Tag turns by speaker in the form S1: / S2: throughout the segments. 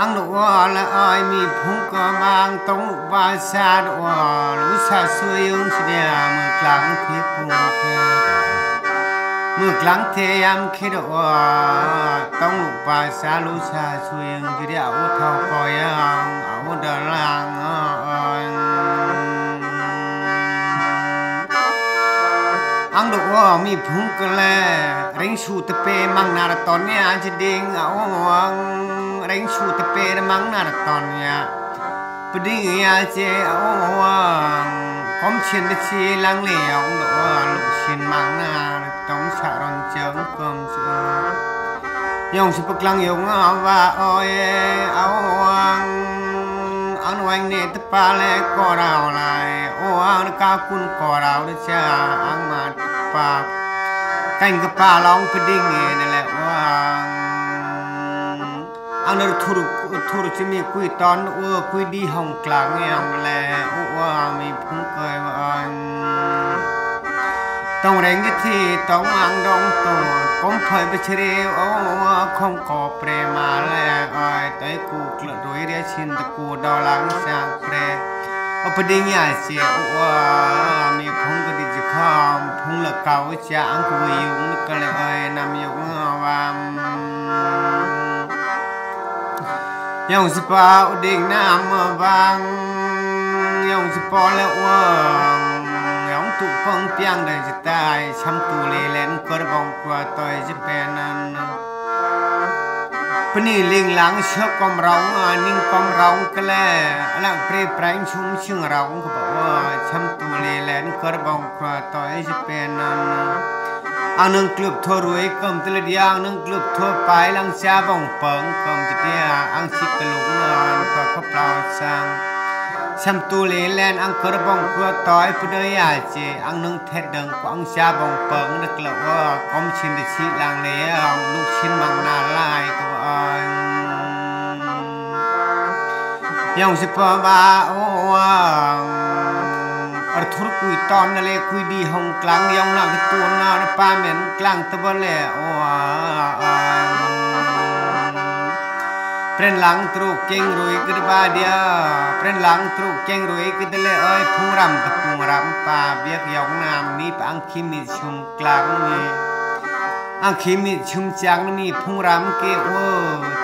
S1: อังลูกว่าละอ้อยมีพุงก็บางตรงลูกบาซาดว่าลูกสาสวยยงเสียมือกลางที่พุงเคมือกลางเทียมคิดว่าต้องลูกบาซาลูกสาสวยยงที่เดียวเท่าปอยังเอาเดลังอ้อยอังลูกว่ามีพุงก็แลเร่งชูตะเปมังนาตอนนี้ยจะดิ่งเอาวัง đánh chu te per mang na ton ya pding ya che o wang kom chen de chi lang le ong do lu chen mang na tong sa ron chang kom chu yong chu pak lang yong a wa o ye a wang an wang ne te pa le ko rao lai. O an ka kun ko rao de cha ang ma pa. กันกระปาลองพดิ้งเงนั่นแหละ อันนั้นทุรทุรจะมีคุยตอนเออคุยดีห้องกลางอย่างแลว่ามีพุ่งเกยว่าต้องแรงที่ต้องอังดองตัวผมเผยไปเชรีโอ้คงกอเปรมาแลอ้อยแต่กูกลัดวยเรียชินตะกูดอลังสางเปรอปดิญญาเสียว่ามีพุ่งก็ดิจิคอมพุ่งละเก่าจะอังกุยยุงก็เลยเอ้ยนำยุงว่า Yang sepa uding nama bang Yang sepa le uang Yang tu peng piang dan jetai Cham tu le len kor bong kwa toy jepenan Peni ling lang syok kom rong Ning kom rong kele Lang pre prang chung chung rong Ko ba cham tu le len kor bong kwa toy jepenan อั អានឹងក្លឹបធរួយកំទលឌីអានឹងក្លឹបធួប៉ៃឡងសាបងប៉ងកំទទីអាងស៊ីកលុងណានក៏កប្លោសាំងសាំទូលេលែនអង្គរបងគួតយពុដយាជាអង្គនឹងថេតដឹងព្រះអង្គសាបងពងនឹកលវកំឈិនទិឡាងលេអង្គលោកឈិនម៉ងណាឡាយក៏អើយយ៉ាងសិបបាអូ อังยังสิปบาโอ้อรทุรคุยตอนนั่นเลยคุยดีห้องกลางยังนาตัวน่าป้าเหม็นกลางตะบนเลยโอ้เป็นหลังตรุกเก่งรวยกระบาเดียเป็นหลังตรุกเก่งรวยกระเลยเอ้ยพุ่งรำกับพุ่งรำป่าเบียกยองน้ำนี่ปังคิมิชุมกลางนี่อังคิมิชุมจังนี่พุ่งรำเกอ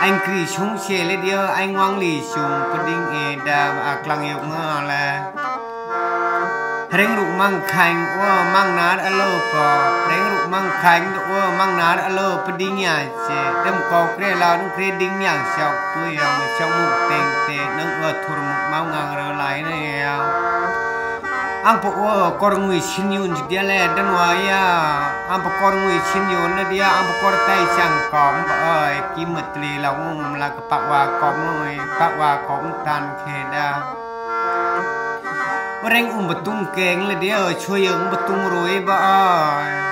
S1: anh kri chung che le dia anh wang li chung peding e da aklang yok nga la reng ruk mang khang wa mang nar alo po reng ruk mang khang wa mang nar alo peding ya che dem ko kre la nu kre ding yang xiao tu yang trong mu teng te nang wa thur mu mau ngang ra lai ne ya ang po wa kor ngui chin yun dia le dan wa ya. Ang po kor ngui chin yun na dia ang po kor tai chang kom ba ơi kim mật li ngum la ka pa wa kom noi, pa wa kom tan khe da. Reng um betung keng le dia, chui um yung betung rui ba ơi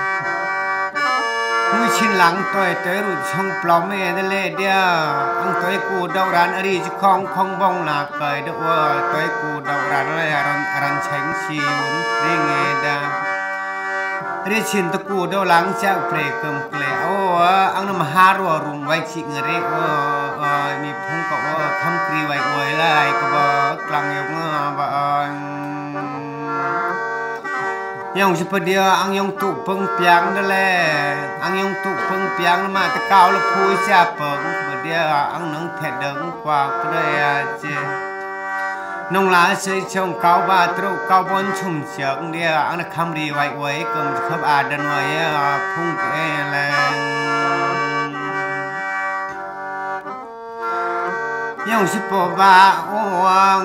S1: มือชินหลังต่อยเตยรุดช่องปลอมเอเดเลเดียอังต่อยกูดาวรันอรีจะคองคองบองหนักเกยดว่าต่อยกูดาวรันเลยรันรันเชงชิวเรียงเอดาเรียชินตะกูดาวหลังจากเปรกเกิมเกลโอ้อังนำฮารัวรุมไว้ชิเงเรโอ้มีพุงก็ว่าคำกรีไว้อวยไล่ก็บอกกลางยกเงาบ่ ยังสุดเดียวอังยองตุพิ่งเปียงนั่นแหละอังยองตุพิ่งเปียงมาตะกาวล้วพูดชาเปิงปเดียวอังนังเทดดังกว่าปเดียเจนงลาเสยงเกาบาตรุเกาบนชุ่มเฉียงเดียวอังนักคำรีไว้ไว้กึมขับอาดันไว้พุ่งเอแรงยังสุดบาอ้วง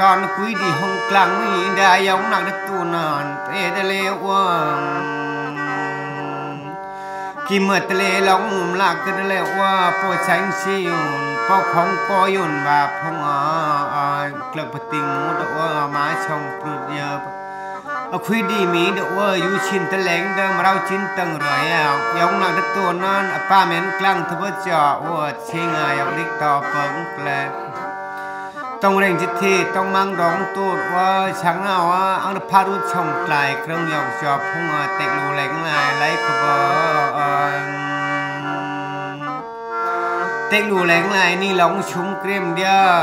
S1: ตอนกุยดีห้องกลางนี่ได้ยองนักตัวนานเปเดเลวังกิมตเลลองมุมลากกันเลว่าปอชังชิยุนปอของกอยุนบาพงอากลับปติงมดว่ามาชงปรุดเยอะเอคุยดีมีดว่าอยู่ชินตะแหลงเดิมเราชินตังรอยอะยองนักตัวนั้นป้าเหม็นกลางทบจอว่าเชงอยองลิกต่อเปิงแกล ต้องเร่งจิตทีต้องมั่งดองตูดว่าช่างเอาว่าอังพารุช่องไกลเครื่องยอกจอบพุ่งเตกลูแหลงลายไล่ขบเตกลูแหลงลายนี่หลงชุ่มเกรียมเดียว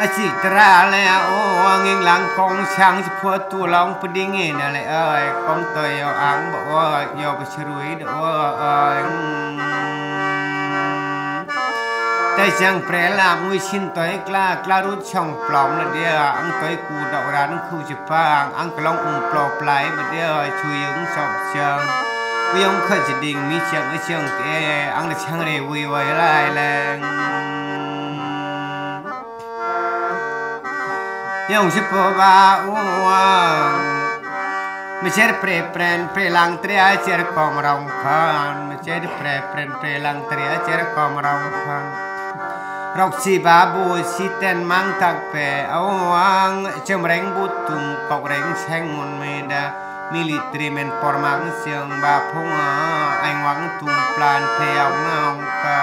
S1: อาจิตราแล้วโอ้เงิงหลังกองช่างจะพัวตัวลองพอดีเงี้ยนั่นแหละเอ้ยกองเตยเอาอังบอกว่าโยไปชรุยเด้อเอ้ย แต่จังเปรลามุยชินตัวกล้ากล้ารู้ช่องปลอมละเดียอังตัวกูดอกรานคู่จิปางอังกลองอุ้มปลอบไหลมาเดียช่วยยังสอบเชิงวิยงเคยจะดิ่งมีเชิงเชิงเออังละช่างเรวิไว้ลายแรงยังชิปว่าอ้วไม่ใช่เปรย์เปรนเปรลังเตรียเจรกอมรองคันไม่ใช่เปรย์เปรนเปรลังเตรียเจรกอมรองคัน rok si ba bu si ten mang tak pe au wang chem reng bu tum kok reng cheng mun me da military men por mang siang ba phong a anh wang tum plan pe au nong ka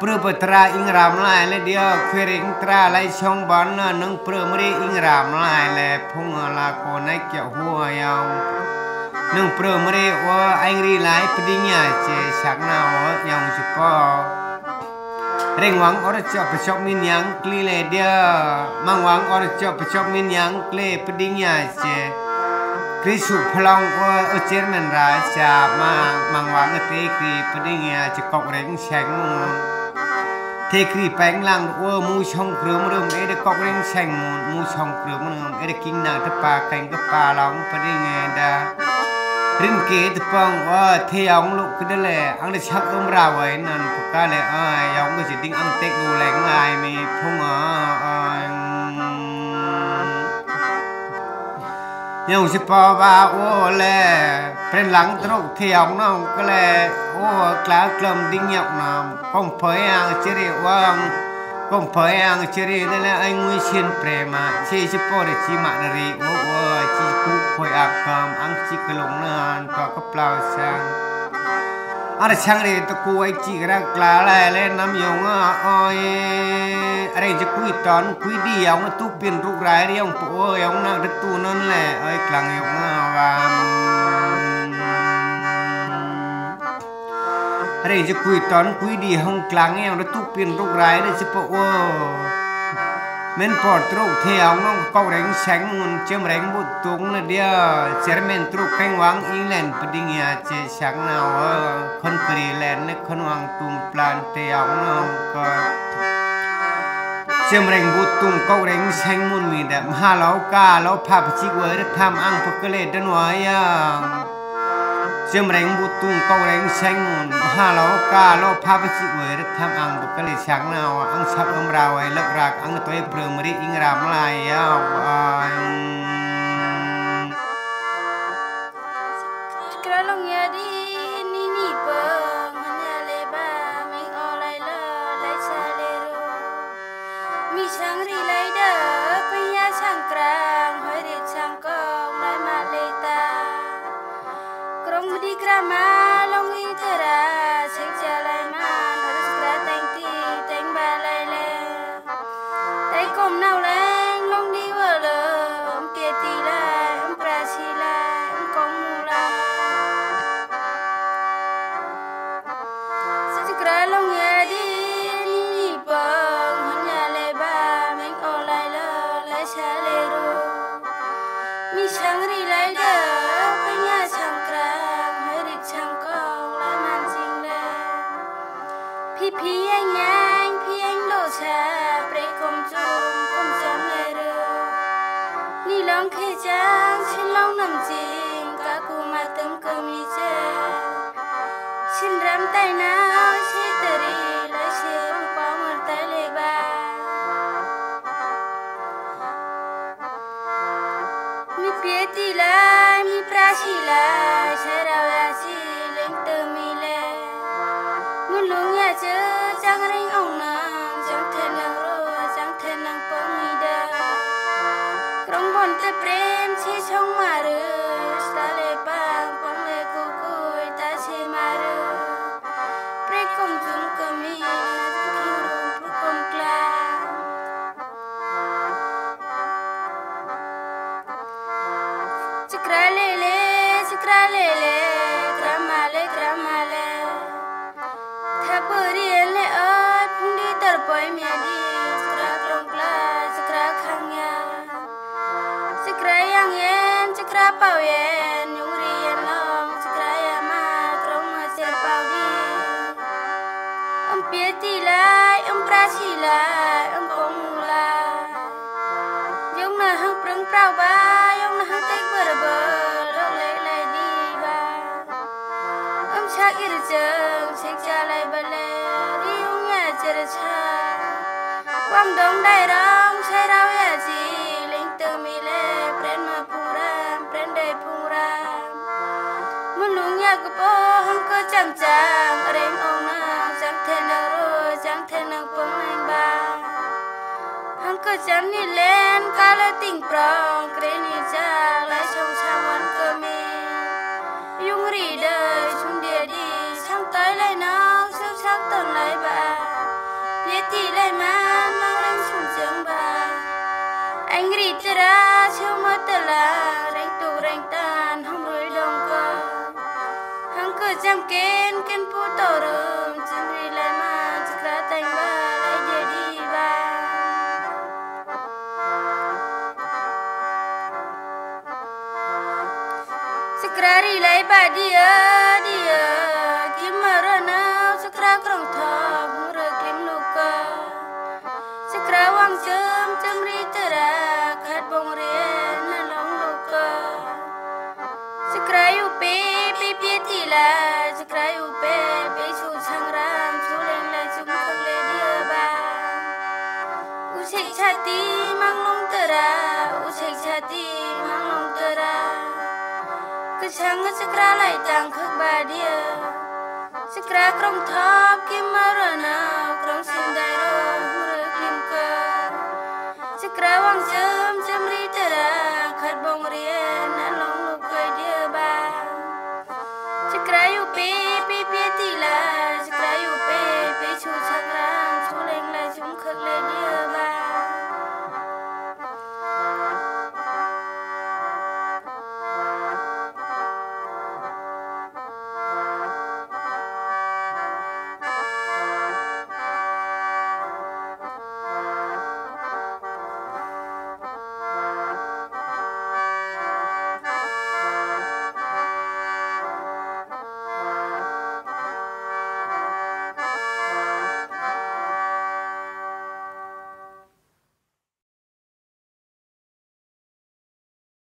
S1: prư bờ tra ing ram lai le dia khue reng tra lai chong ban na nang prư mri ing ram lai le phong la ko nai kya hua yau នឹងព្រមរេវអៃរីឡៃព្ឌីញ៉ាជាឆាក់ណោយ៉ាងជប៉ុ เร่งหวังอรจบประชบมินยังกลีเลเดียมังหวังอรจบประชบมินยังกลีปดิ้งยาเจคริสุพลองว่าเอเจรมันราชามามังหวังเตครีปดิ้งยาจะกอกเร่งแฉงเทครีแปงลังว่ามูช่องเครือมเริ่มเอเดกอกเร่งแฉงมูมูช่องเครือมเริ่มเอเดกินนาตะปาแกงกะปาลองปดิงยาดา รินเกตปองว่าเที่ยงลูกขึ้นได้แหละอังได้ชักอุ้มราไว้นั่นปกาเลยเออยองก็สิติ้งอังเต็กดูแหลงลายมีพุงอ้อยยองสิปอบาโอ้แลเป็นหลังตรกเที่ยงน้องก็แลโอ้กลากลมดิ้งยอกน้ำป้องเผยอังเจริวัง ri de le ai ngui xiên prema chi chi po de chi ma na ri o o chi ku khoi ak kam ang chi ke long nan to ka plau sang ara chang re to ku ai chi ra kla la le nam yong a oi are je kui ton kui di yong tu pin ru rai ri
S2: yong po yong na de tu non le oi klang yong อะไรจะคุยตอนคุยดีห้องกลางแง่แล้วตุกเปลี่ยนรคร้ายได้สิปะโอ้เมนปอดตรุกเที่ยวน้องกองแรงแสงมุนเจมแรงบุตตุงนะเดียวเจอเมนตรุกแข่งวังอิงแลนปดิงยาเจชังนาวคนกรีแลนนี่คนวังตุ่มปลานเทียวน้องก็เจมแรงบุตตุงก็แรงแสงมุนมีแต่มาเล้ากล้าเล้าภาพชิกเวอร์ทำอังพกเลดนวายา เชื่อมแรงบุตุงก็แรงแชงนห้าล้ากาล้าพาไปสิเวรทำอังบุกเลยช้างนาวอังชับอังราวไอ้เลิกรักอังตัวเปลือมริอิงรามลายเอาไ Kalau ngadi tai kom พี่พี่ยังยังพี่ยังโลชาเปรกมจุมกมจำเลยเรอนี่ลองเคยจังฉันลองนำจริงกะกูมาเติมก็มีเจฉันรำไต่หนา Ticrelele, ticrelele. ចាំចាំរៀងអូនណាចាំទេនឹងរួចាំទេនឹងពងឯងបាហង្កចាំនេះលែនកាលទីងប្រងក្រេនេះចាលហើយឈប់ ងរីចរាឈើមកតឡារែងទូរែងតានហំរួយដងកហងក៏ចាំកេនកិនពូតរំចាំរីលែមកចក្រាតែងបាលៃយេឌីបាចក្រារីឡៃបាឌីអើ ស្រាងសក្រាឡៃតាំងខឹកបាឌីសក្រាក្រុមថបគីមរណា